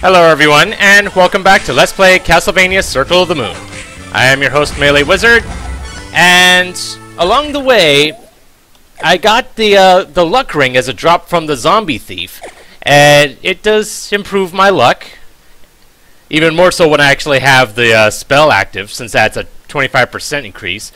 Hello everyone, and welcome back to Let's Play Castlevania Circle of the Moon. I am your host, Melee Wizard, and along the way, I got the uh, the luck ring as a drop from the zombie thief, and it does improve my luck. Even more so when I actually have the uh, spell active, since that's a 25% increase.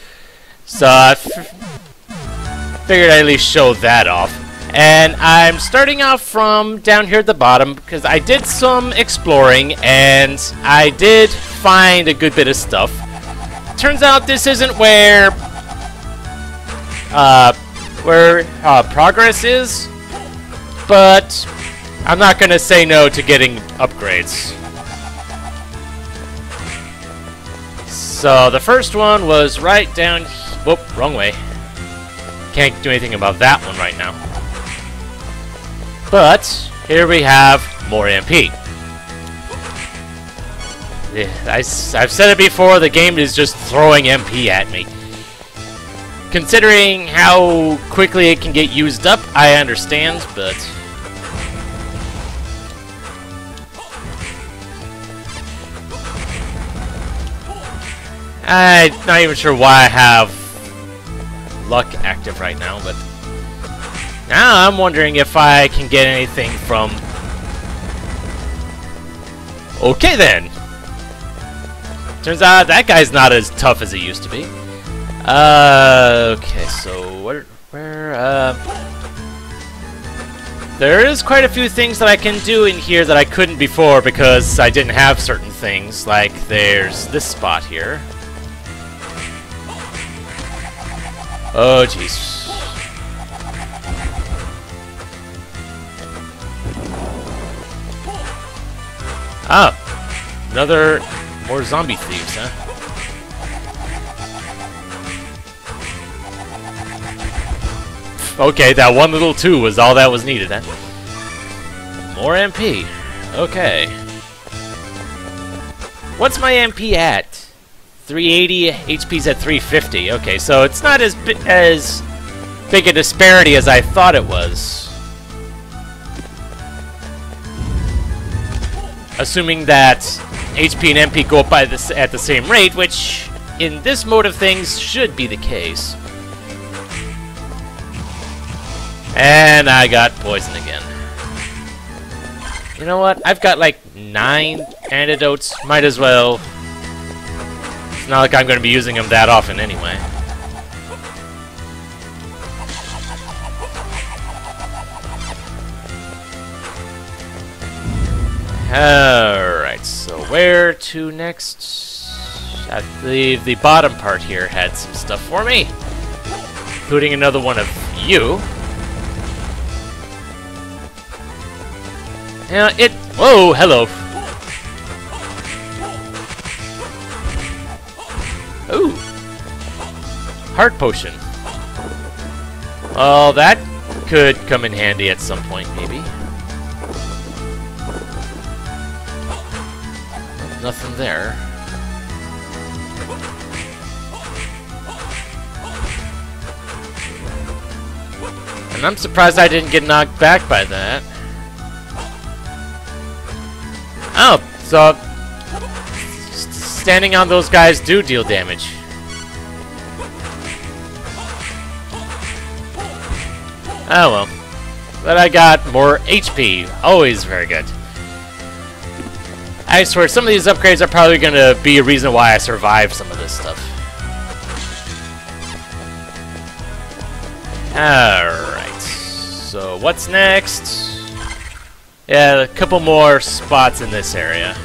So I figured I'd at least show that off. And I'm starting off from down here at the bottom because I did some exploring and I did find a good bit of stuff. Turns out this isn't where uh, where uh, progress is, but I'm not gonna say no to getting upgrades. So the first one was right down. Whoop, wrong way. Can't do anything about that one right now. But here we have more MP. I, have said it before, the game is just throwing MP at me. Considering how quickly it can get used up, I understand, but... I'm not even sure why I have luck active right now, but now I'm wondering if I can get anything from... Okay then! Turns out that guy's not as tough as he used to be. Uh, okay, so where, where, uh... There is quite a few things that I can do in here that I couldn't before because I didn't have certain things, like there's this spot here. Oh, jeez. Ah! Another... more zombie thieves, huh? Okay, that one little two was all that was needed, huh? More MP. Okay. What's my MP at? 380, HP's at 350. Okay, so it's not as as big a disparity as I thought it was. Assuming that HP and MP go up by this at the same rate, which in this mode of things should be the case. And I got poison again. You know what? I've got like nine antidotes. Might as well. It's not like I'm going to be using them that often anyway. Alright, so where to next? I believe the bottom part here had some stuff for me. Including another one of you. Yeah, it... Whoa, hello. Ooh. Heart potion. Well, that could come in handy at some point, maybe. Nothing there. And I'm surprised I didn't get knocked back by that. Oh, so... Standing on those guys do deal damage. Oh well. But I got more HP. Always very good. I swear, some of these upgrades are probably going to be a reason why I survive some of this stuff. Alright. So, what's next? Yeah, a couple more spots in this area.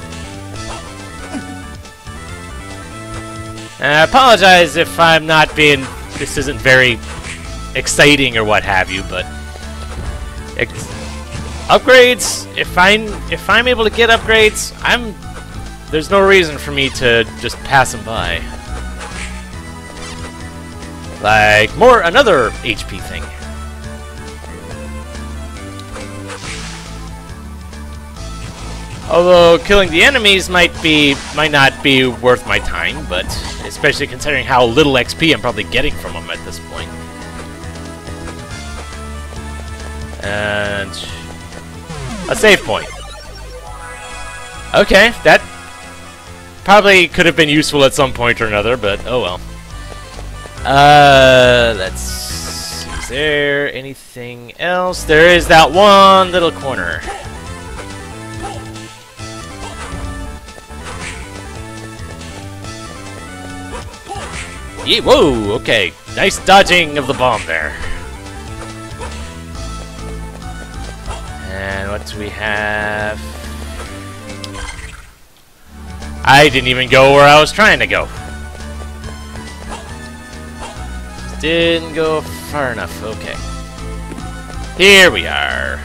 And I apologize if I'm not being... This isn't very exciting or what have you, but... Upgrades, if I'm if I'm able to get upgrades, I'm there's no reason for me to just pass them by. Like more another HP thing. Although killing the enemies might be might not be worth my time, but especially considering how little XP I'm probably getting from them at this point. And a save point. Okay, that probably could have been useful at some point or another, but oh well. Uh, let's see. Is there anything else? There is that one little corner. Yeah, whoa, okay. Nice dodging of the bomb there. What do we have? I didn't even go where I was trying to go. Didn't go far enough. Okay. Here we are.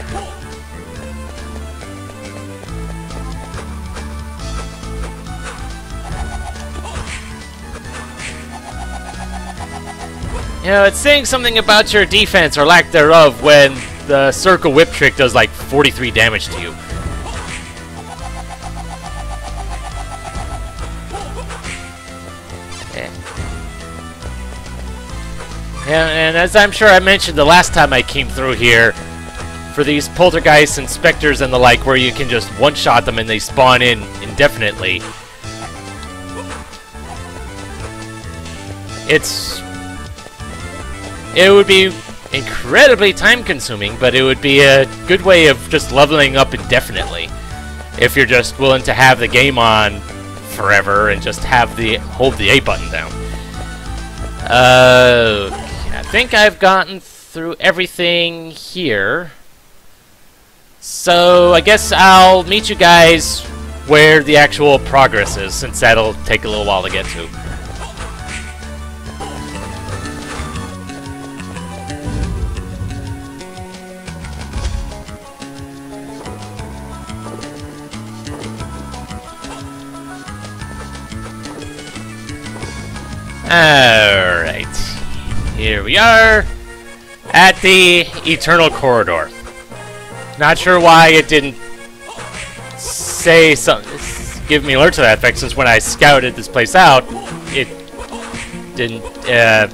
You know, it's saying something about your defense or lack thereof when the circle whip trick does like 43 damage to you. Yeah, and as I'm sure I mentioned the last time I came through here, for these poltergeist inspectors and the like, where you can just one-shot them and they spawn in indefinitely, it's... It would be incredibly time-consuming, but it would be a good way of just leveling up indefinitely. If you're just willing to have the game on forever and just have the hold the A button down. Uh, I think I've gotten through everything here. So I guess I'll meet you guys where the actual progress is, since that'll take a little while to get to. We are at the Eternal Corridor. Not sure why it didn't say something, give me alert to that effect, since when I scouted this place out, it didn't, uh,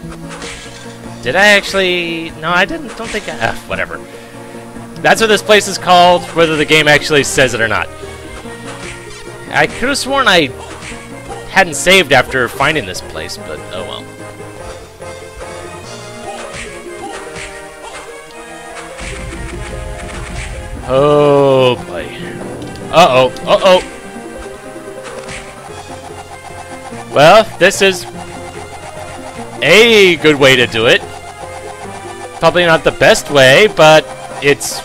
did I actually, no, I didn't, don't think I, uh, whatever. That's what this place is called, whether the game actually says it or not. I could have sworn I hadn't saved after finding this place, but oh well. Oh boy. Uh-oh, uh-oh. Well, this is a good way to do it. Probably not the best way, but it's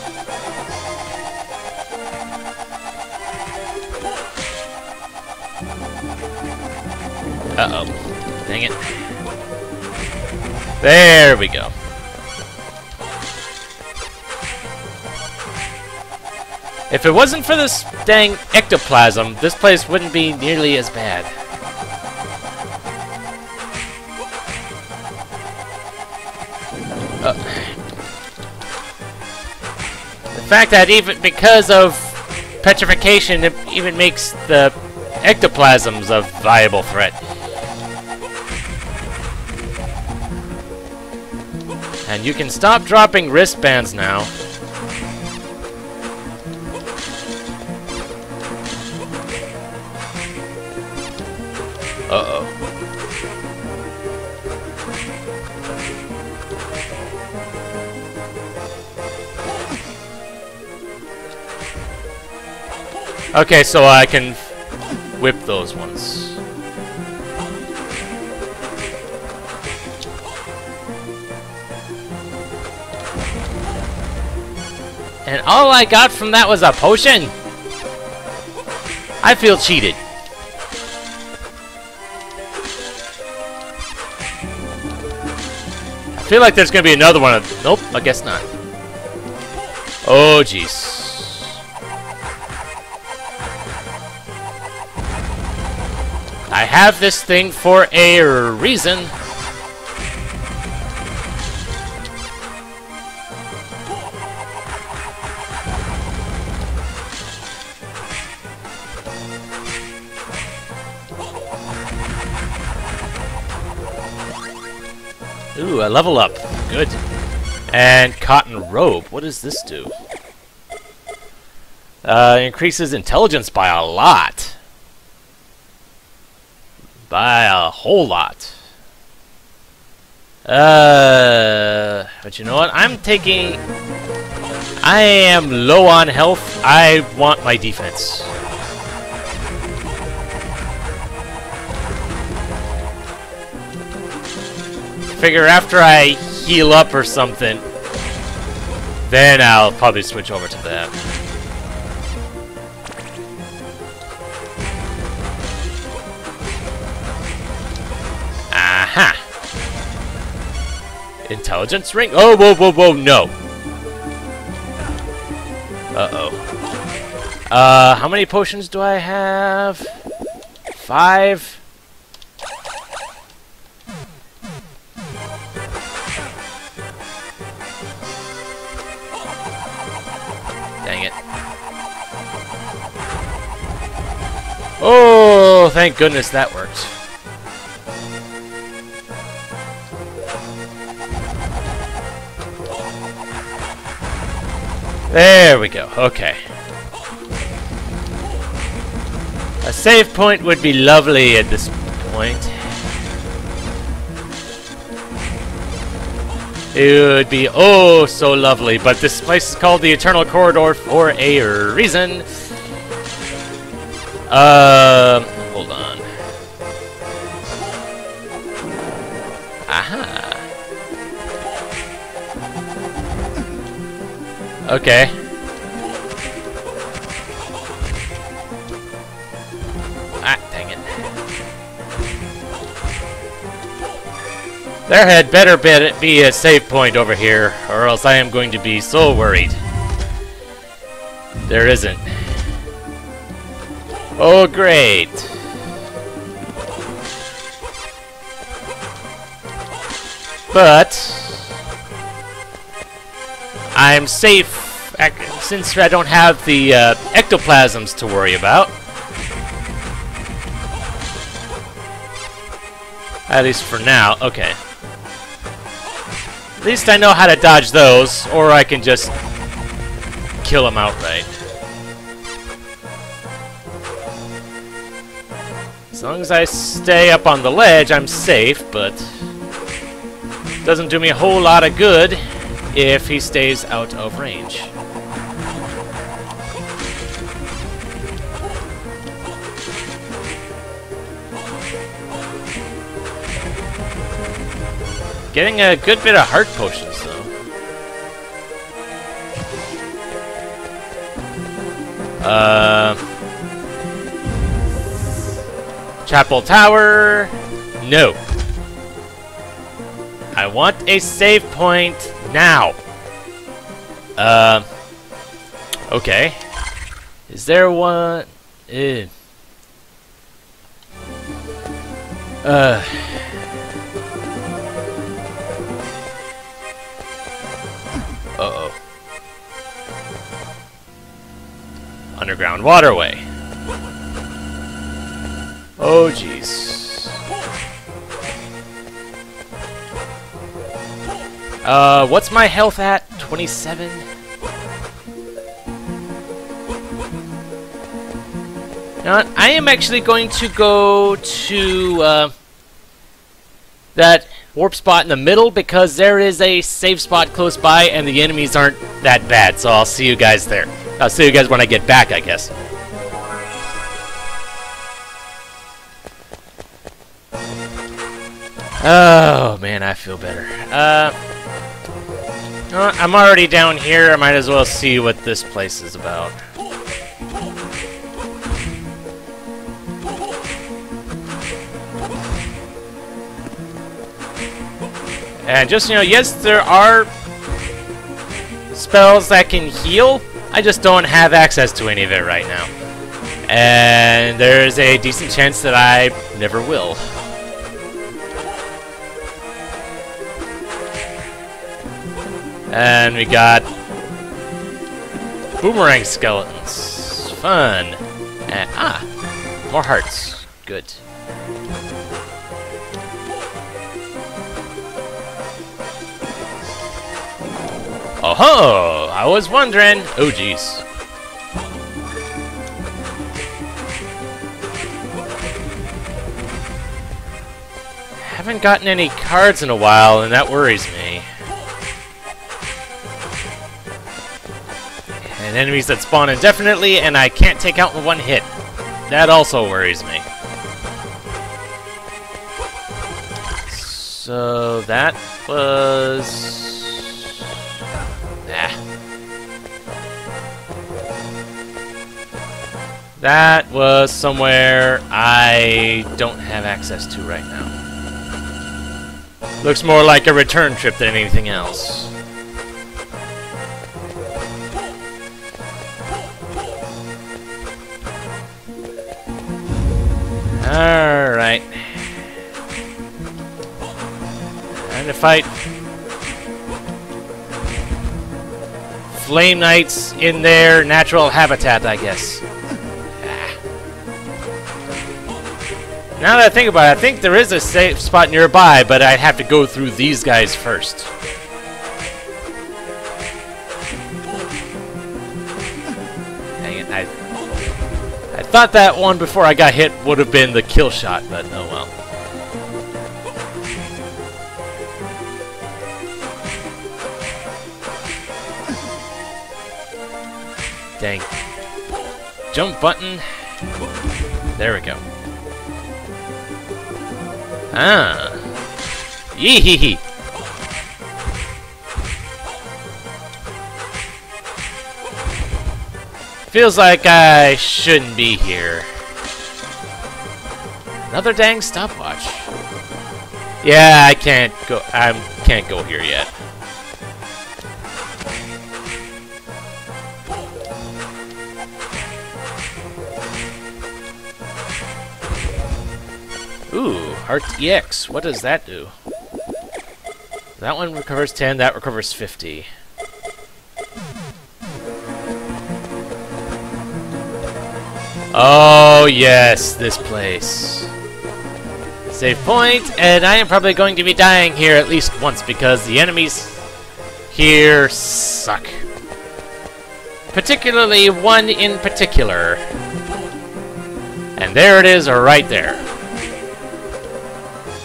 Uh-oh. Dang it. There we go. If it wasn't for this dang ectoplasm, this place wouldn't be nearly as bad. Uh, the fact that even because of petrification, it even makes the ectoplasms a viable threat. And you can stop dropping wristbands now. Okay, so I can whip those ones. And all I got from that was a potion? I feel cheated. I feel like there's gonna be another one of... Nope, I guess not. Oh, jeez. Have this thing for a reason. Ooh, a level up. Good. And cotton robe. What does this do? Uh, increases intelligence by a lot. By a whole lot. Uh, but you know what? I'm taking... I am low on health. I want my defense. Figure after I heal up or something, then I'll probably switch over to that. Intelligence ring? Oh, whoa, whoa, whoa, no. Uh-oh. Uh, how many potions do I have? Five? Dang it. Oh, thank goodness that worked. There we go. Okay. A save point would be lovely at this point. It would be oh so lovely, but this place is called the Eternal Corridor for a reason. Um, Okay. Ah, dang it. There had better be a save point over here, or else I am going to be so worried. There isn't. Oh, great. But... I'm safe since I don't have the uh, ectoplasms to worry about. At least for now. Okay. At least I know how to dodge those, or I can just kill them outright. As long as I stay up on the ledge, I'm safe, but doesn't do me a whole lot of good if he stays out of range. Getting a good bit of heart potions, though. Uh... Chapel Tower... No. I want a save point now. Uh... Okay. Is there one... Uh... Uh... Underground waterway. Oh, jeez. Uh, what's my health at? 27? Now, I am actually going to go to, uh, that warp spot in the middle because there is a safe spot close by and the enemies aren't that bad. So I'll see you guys there. I'll see you guys when I get back, I guess. Oh, man, I feel better. Uh, I'm already down here. I might as well see what this place is about. And just, you know, yes, there are spells that can heal. I just don't have access to any of it right now. And there's a decent chance that I never will. And we got boomerang skeletons. Fun. And, ah, more hearts. Good. Oh ho! I was wondering. Oh, jeez. Haven't gotten any cards in a while, and that worries me. And enemies that spawn indefinitely, and I can't take out in one hit. That also worries me. So that was... That was somewhere I don't have access to right now. Looks more like a return trip than anything else. Alright. Time to fight. Flame Knights in their natural habitat, I guess. Now that I think about it, I think there is a safe spot nearby, but I'd have to go through these guys first. Dang it, I I thought that one before I got hit would have been the kill shot, but oh well. Dang. Jump button. There we go. Ah. Yee hee hee. Feels like I shouldn't be here. Another dang stopwatch. Yeah, I can't go. I can't go here yet. Ooh, Heart EX. What does that do? That one recovers 10, that recovers 50. Oh, yes, this place. Save point, and I am probably going to be dying here at least once because the enemies here suck. Particularly one in particular. And there it is, right there.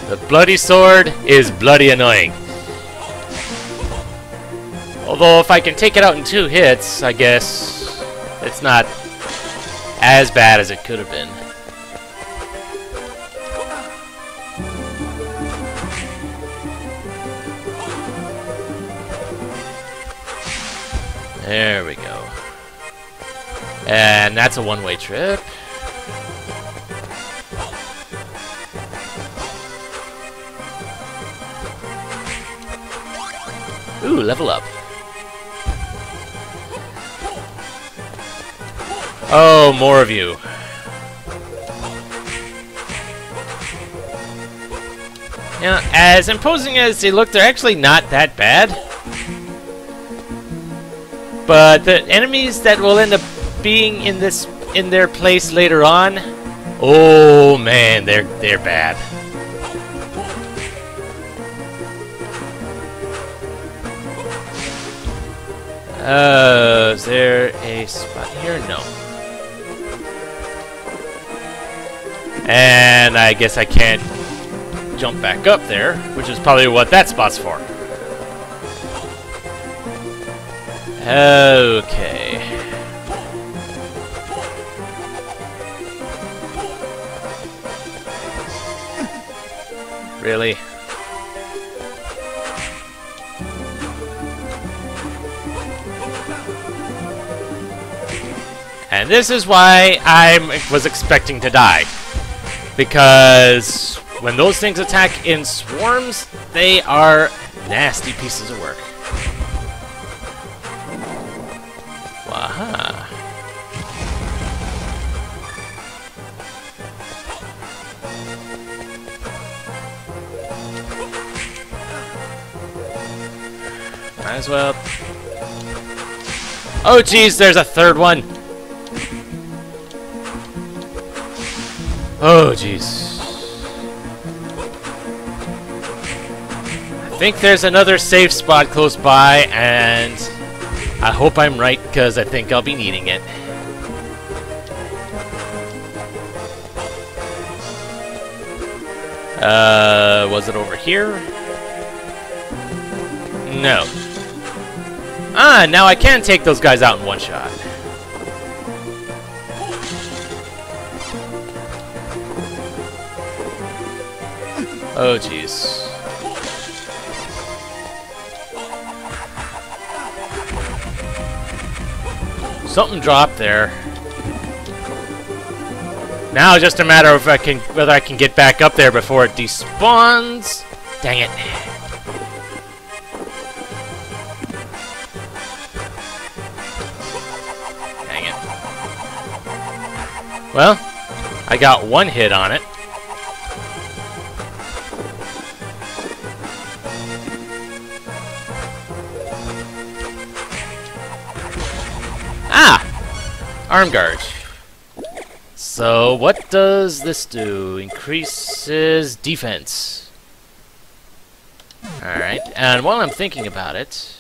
The bloody sword is bloody annoying. Although if I can take it out in two hits, I guess it's not as bad as it could have been. There we go. And that's a one-way trip. Ooh, level up. Oh, more of you. Now, as imposing as they look, they're actually not that bad. But the enemies that will end up being in this in their place later on, oh man, they're they're bad. Uh, is there a spot here? No. And I guess I can't jump back up there, which is probably what that spot's for. Okay. Really? This is why I was expecting to die. Because when those things attack in swarms, they are nasty pieces of work. Waha. Might as well. Oh geez, there's a third one. Oh, jeez. I think there's another safe spot close by, and I hope I'm right, because I think I'll be needing it. Uh, was it over here? No. Ah, now I can take those guys out in one shot. Oh, jeez. Something dropped there. Now it's just a matter of I can whether I can get back up there before it despawns. Dang it. Dang it. Well, I got one hit on it. Arm guard. So, what does this do? Increases defense. Alright, and while I'm thinking about it,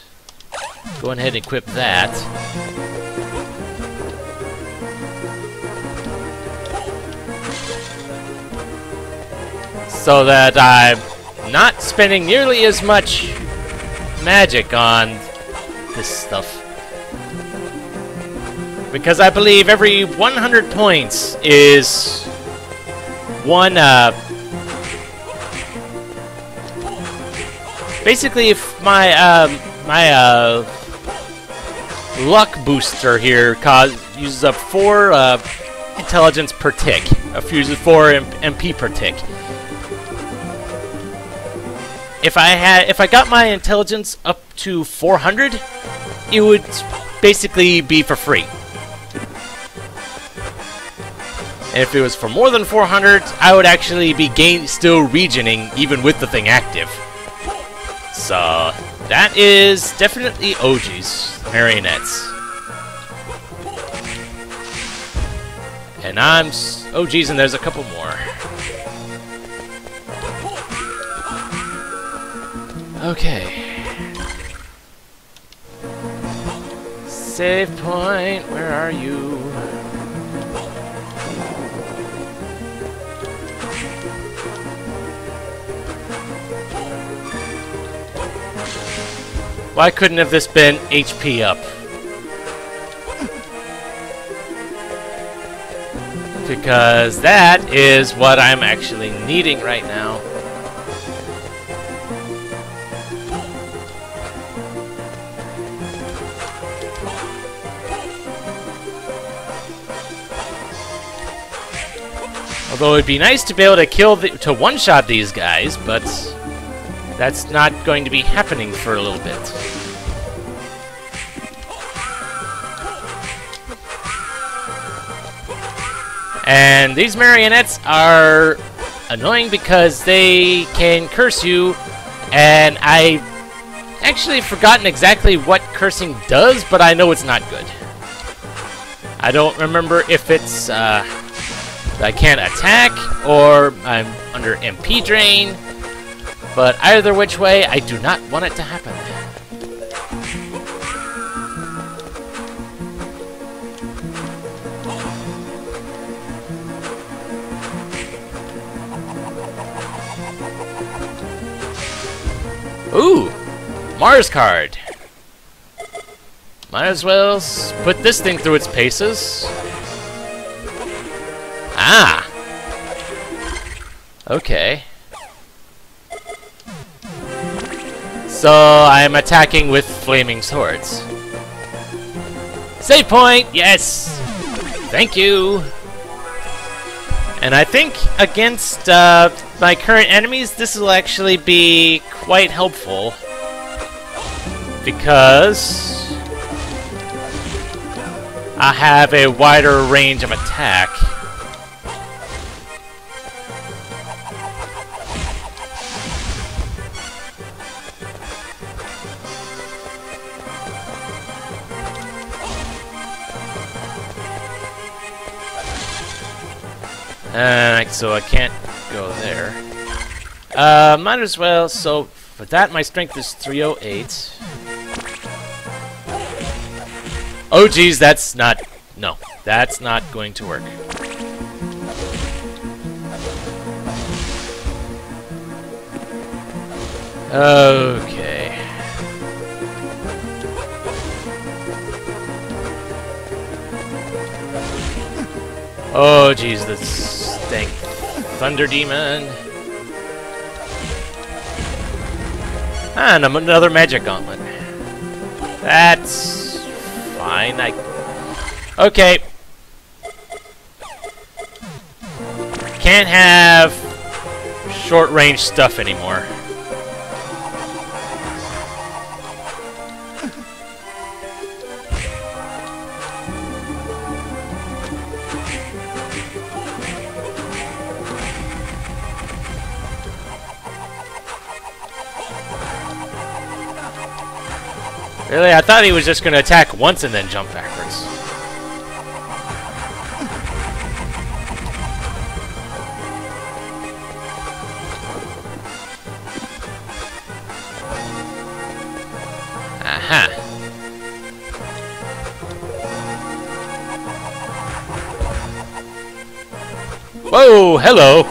go ahead and equip that. So that I'm not spending nearly as much magic on this stuff. Because I believe every 100 points is one, uh... Basically, if my, um, my, uh... Luck booster here cause, uses up 4, uh, intelligence per tick. Uh, uses 4 MP per tick. If I had, if I got my intelligence up to 400, it would basically be for free. And if it was for more than 400, I would actually be gain still regioning even with the thing active. So, that is definitely OG's marionettes. And I'm... OG's and there's a couple more. Okay. Save point, where are you? Why couldn't have this been HP up? Because that is what I'm actually needing right now. Although it'd be nice to be able to kill the, to one-shot these guys, but that's not going to be happening for a little bit. And these marionettes are annoying because they can curse you, and I actually forgotten exactly what cursing does, but I know it's not good. I don't remember if it's uh, I can't attack or I'm under MP drain. But either which way, I do not want it to happen. Ooh! Mars card! Might as well put this thing through its paces. Ah! Okay. So I'm attacking with flaming swords. Save point! Yes! Thank you! And I think against uh, my current enemies, this will actually be quite helpful. Because... I have a wider range of attack. Uh, so I can't go there. Uh, might as well, so for that my strength is 308. Oh geez, that's not, no, that's not going to work. Okay. Oh, jeez, stank thunder demon. And another magic gauntlet. That's fine. I okay. Can't have short range stuff anymore. Really? I thought he was just going to attack once and then jump backwards. Aha. Whoa, hello.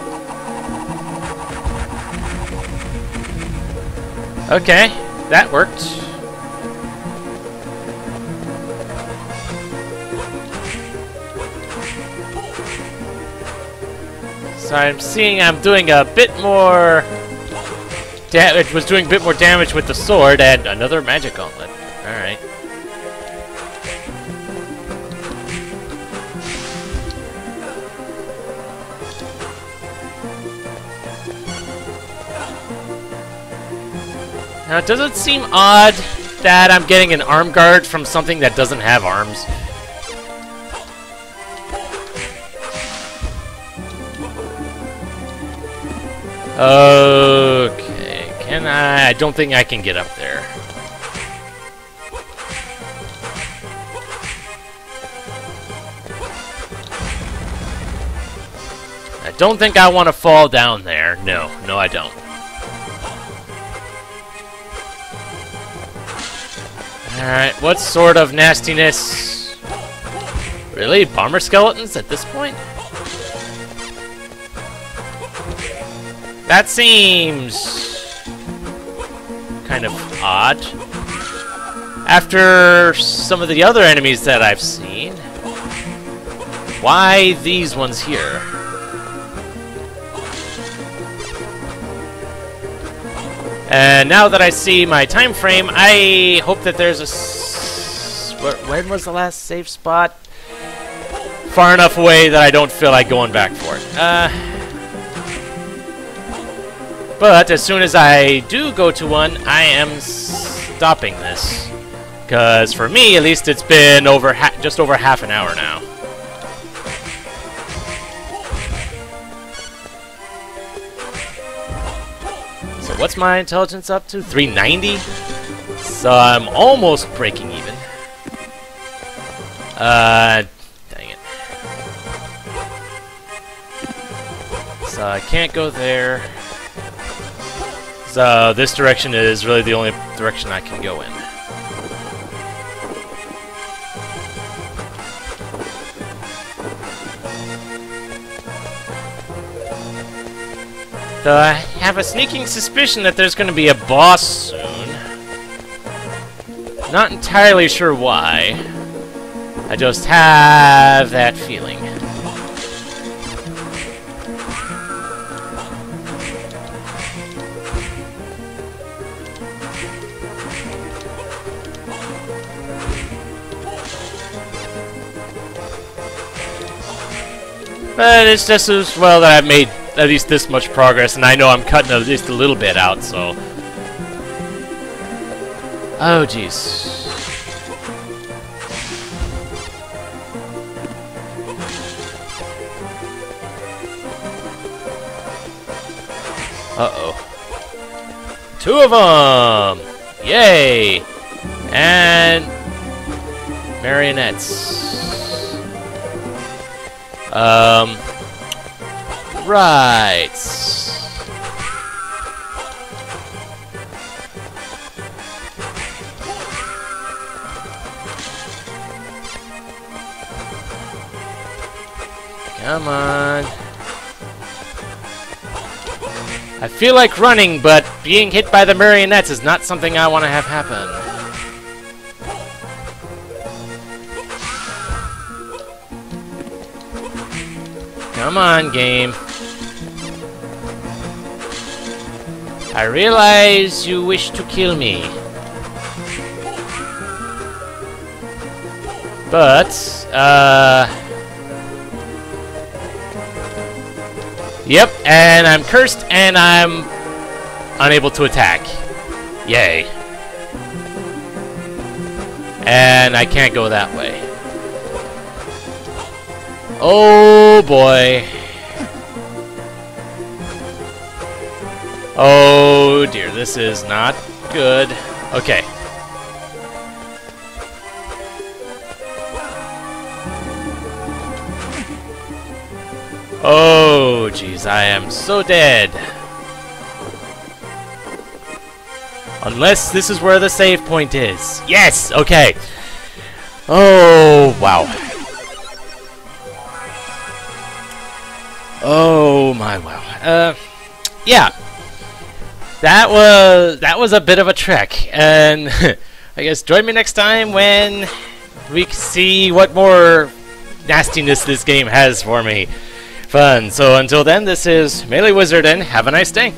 Okay, that worked. I'm seeing I'm doing a bit more damage, was doing a bit more damage with the sword and another magic gauntlet. Alright. Now, it does it seem odd that I'm getting an arm guard from something that doesn't have arms? Okay, can I? I don't think I can get up there. I don't think I want to fall down there. No, no I don't. Alright, what sort of nastiness? Really? Bomber skeletons at this point? That seems kind of odd. After some of the other enemies that I've seen, why these ones here? And now that I see my time frame, I hope that there's a. when was the last safe spot? Far enough away that I don't feel like going back for it. Uh, but as soon as I do go to one, I am stopping this. Because for me, at least, it's been over just over half an hour now. So what's my intelligence up to? 390? So I'm almost breaking even. Uh, dang it. So I can't go there. So this direction is really the only direction I can go in. So I have a sneaking suspicion that there's going to be a boss soon. Not entirely sure why. I just have that feeling. But it's just as well that I've made at least this much progress, and I know I'm cutting at least a little bit out, so... Oh, jeez. Uh-oh. Two of them! Yay! And... Marionettes. Um, right. Come on. I feel like running, but being hit by the marionettes is not something I want to have happen. Come on, game. I realize you wish to kill me. But, uh... Yep, and I'm cursed, and I'm unable to attack. Yay. And I can't go that way. Oh boy. Oh dear, this is not good. Okay. Oh jeez, I am so dead. Unless this is where the save point is. Yes! Okay. Oh, wow. Oh my wow. Uh, yeah. That was that was a bit of a trek, and I guess join me next time when we see what more nastiness this game has for me. Fun. So until then, this is Melee Wizard, and have a nice day.